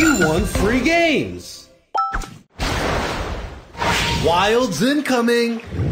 you won free games! Wilds incoming!